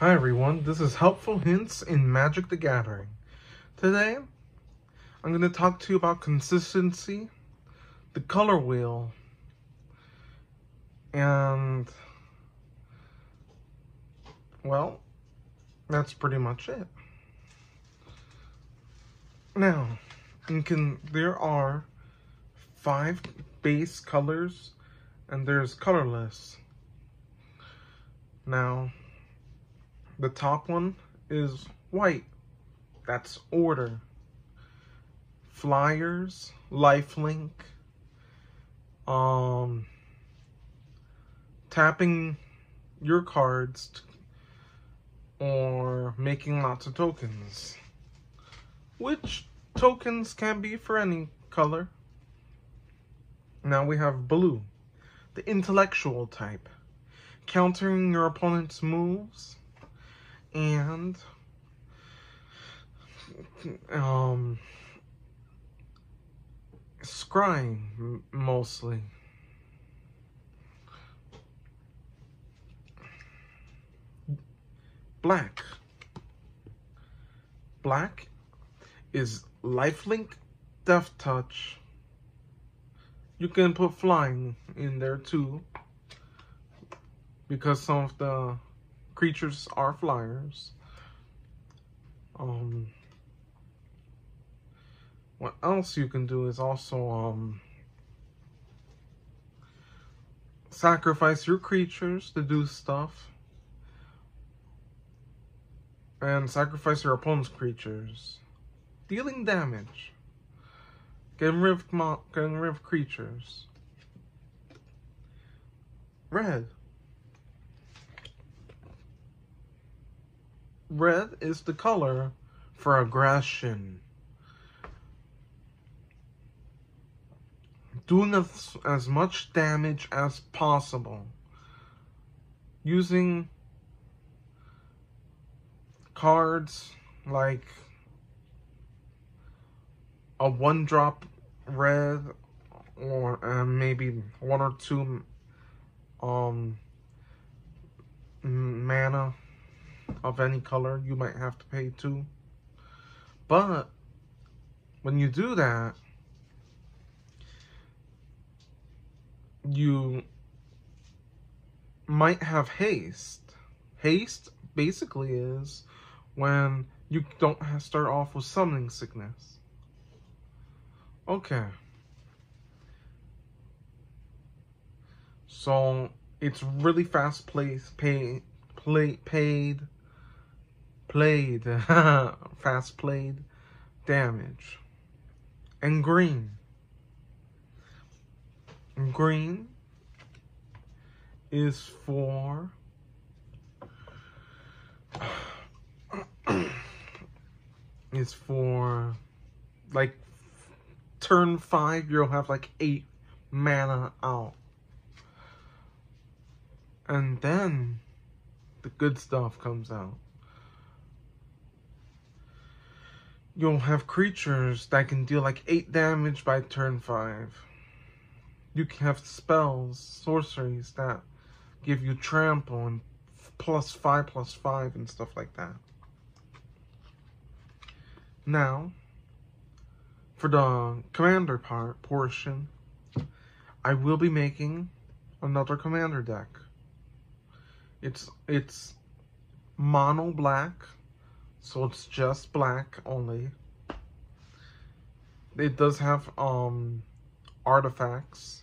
Hi everyone, this is Helpful Hints in Magic the Gathering. Today, I'm going to talk to you about consistency, the color wheel, and, well, that's pretty much it. Now, you can, there are five base colors, and there's colorless. Now, the top one is white. That's order. Flyers, lifelink, um, tapping your cards or making lots of tokens. Which tokens can be for any color. Now we have blue, the intellectual type. Countering your opponent's moves and um scrying mostly. Black. Black is lifelink death touch. You can put flying in there too because some of the creatures are flyers. Um, what else you can do is also um, sacrifice your creatures to do stuff. And sacrifice your opponent's creatures. Dealing damage. Getting rid of, getting rid of creatures. Red. Red is the color for aggression. Doing as, as much damage as possible. Using cards like a one drop red or uh, maybe one or two um mana of any color, you might have to pay two. But when you do that, you might have haste. Haste basically is when you don't start off with summoning sickness. Okay. So it's really fast place pay play paid played, fast played damage. And green. Green is for is for like turn five you'll have like eight mana out and then the good stuff comes out you'll have creatures that can deal like 8 damage by turn 5. You can have spells, sorceries that give you trample and plus 5 plus 5 and stuff like that. Now, for the commander part portion, I will be making another commander deck. It's it's mono black so it's just black only. It does have um artifacts.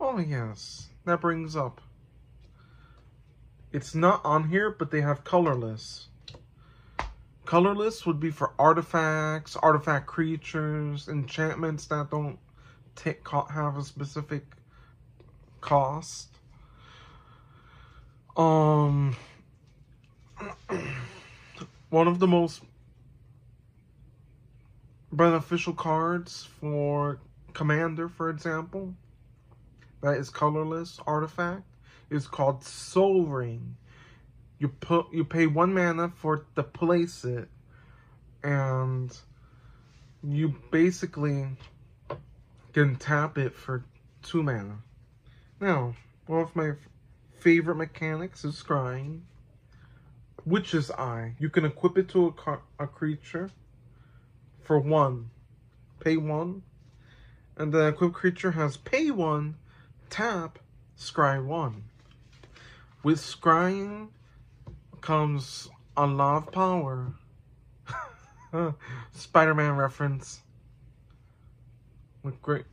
Oh yes, that brings up. It's not on here, but they have colorless. Colorless would be for artifacts, artifact creatures, enchantments that don't take have a specific cost. Um one of the most beneficial cards for Commander, for example, that is colorless artifact is called Sol Ring. You put you pay one mana for to place it, and you basically can tap it for two mana. Now, one of my favorite mechanics is scrying Witch's Eye. You can equip it to a, a creature for one. Pay one. And the equipped creature has pay one, tap, scry one. With scrying comes a lot of power. Spider-Man reference. With great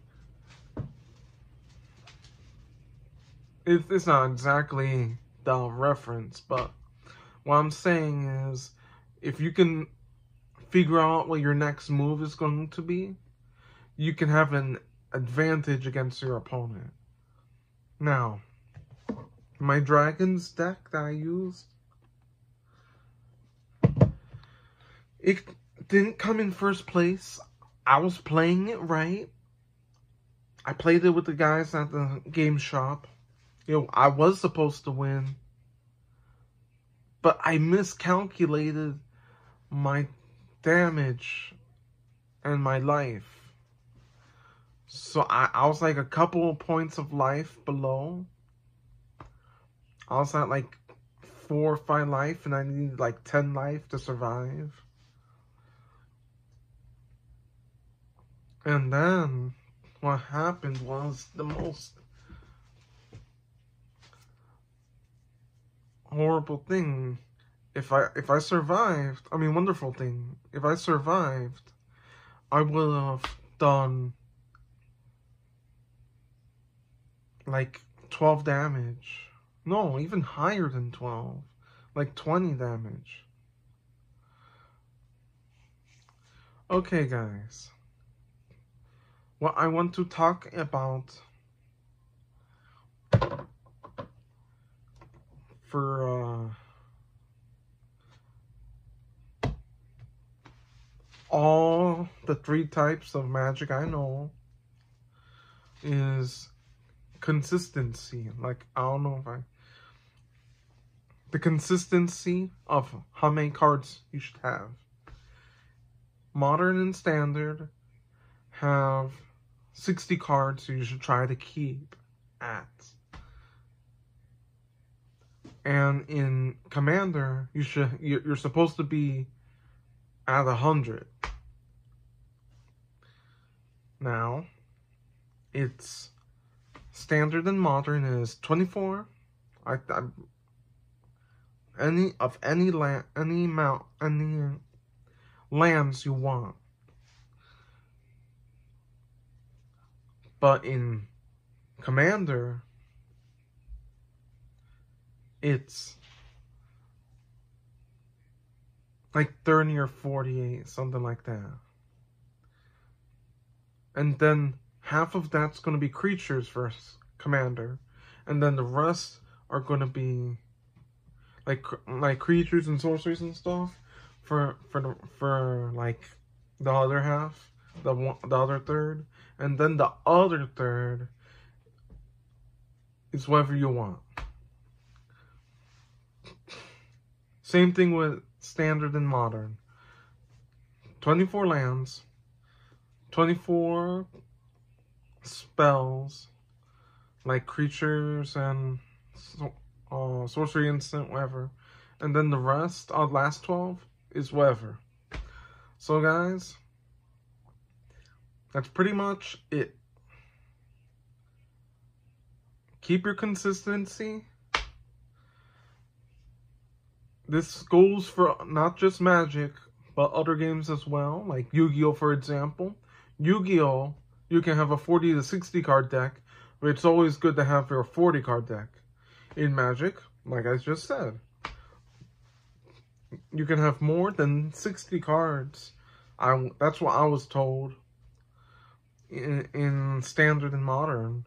it's not exactly the reference, but what I'm saying is if you can figure out what your next move is going to be, you can have an advantage against your opponent. Now, my dragons deck that I used, it didn't come in first place. I was playing it right. I played it with the guys at the game shop. You know, I was supposed to win, but I miscalculated my damage and my life. So I, I was like a couple of points of life below. I was at like four or five life and I needed like 10 life to survive. And then what happened was the most horrible thing. If I if I survived, I mean wonderful thing. If I survived, I would have done like 12 damage. No, even higher than 12. Like 20 damage. Okay, guys. What I want to talk about for uh, all the three types of magic I know is consistency. Like, I don't know if I... The consistency of how many cards you should have. Modern and Standard have 60 cards you should try to keep at. And in Commander, you should you're supposed to be at 100. Now, it's standard and modern is 24. I, I any of any land any amount any lands you want. But in Commander, it's like 30 or 48, something like that. And then half of that's going to be creatures for commander. And then the rest are going to be like like creatures and sorceries and stuff for for the, for like the other half, the one, the other third, and then the other third is whatever you want. Same thing with standard and modern. 24 lands, 24 spells, like creatures and uh, sorcery instant, whatever. And then the rest, our last 12, is whatever. So guys, that's pretty much it. Keep your consistency this goes for not just Magic, but other games as well, like Yu-Gi-Oh! for example. Yu-Gi-Oh! you can have a 40 to 60 card deck, but it's always good to have your 40 card deck. In Magic, like I just said, you can have more than 60 cards. I That's what I was told in, in Standard and Modern.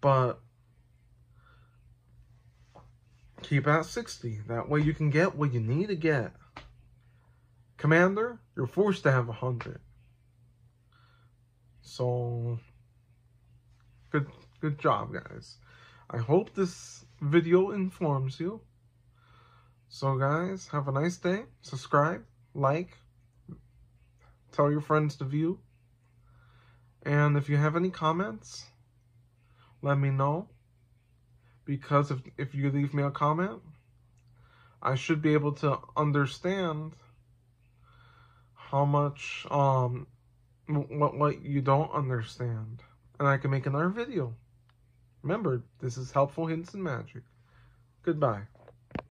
But keep at 60. That way you can get what you need to get. Commander, you're forced to have 100. So, good, good job, guys. I hope this video informs you. So, guys, have a nice day. Subscribe, like, tell your friends to view. And if you have any comments, let me know because if, if you leave me a comment, I should be able to understand how much um what what you don't understand and I can make another video. Remember, this is helpful hints and magic. Goodbye.